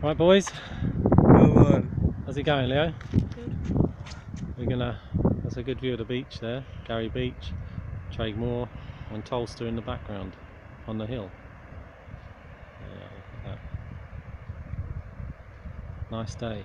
Right, boys. Well on. How's it going, Leo? Good. We're gonna. That's a good view of the beach there. Garry Beach, Traigh Mhor, and Tolsta in the background on the hill. Yeah. Nice day.